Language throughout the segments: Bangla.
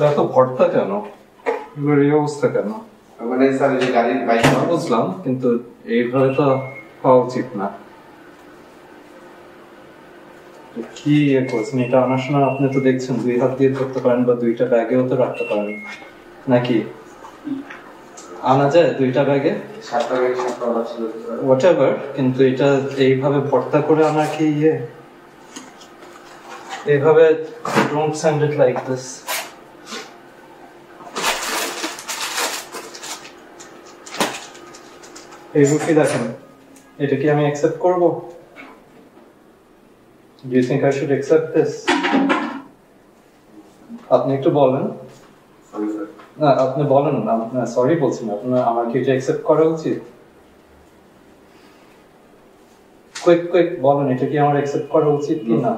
দেখো ভর্তা কেন? এবার এই অবস্থা কেন? মানে স্যার এই গাড়ির বাইক বুঝলাম কিন্তু এইভাবে তো হওয়া উচিত না। কি ইয়ে করছেন? এটা আনার সময় আপনি তো দেখছেন দুই হাত দিয়ে ধরতে পারেন বা দুইটা ব্যাগেও তো রাখতে পারেন। নাকি? আনা যায় দুইটা ব্যাগে? সাতটা গাড়ি সাতটা ছিল। হোয়াট এভার কিন্তু এটা এইভাবে ভর্তা করে আনা কি ইয়ে? এইভাবে don't send it like this এই রুটি দেখেন এটা কি আমি অ্যাকসেপ্ট করব? Do you think I should accept this আপনি একটু বলেন। না, আপনি বলেন না সরি বলছি না, আপনার, আমার কি এটা অ্যাকসেপ্ট করা উচিত? কুইক কুইক বলেন, এটা কি আমার অ্যাকসেপ্ট করা উচিত কি না?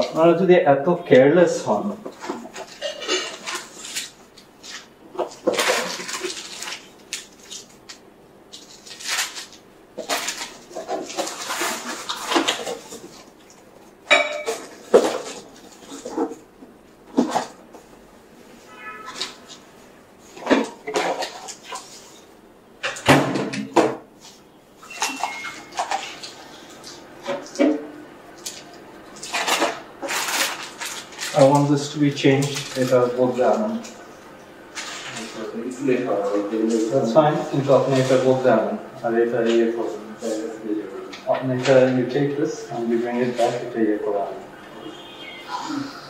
আপনারা যদি এত কেয়ারলেস হন I want this to be changed later both the Anand. That's fine, into Apneta both the Anand. Later year for Apneta, you take this and you bring it back to year for Anand.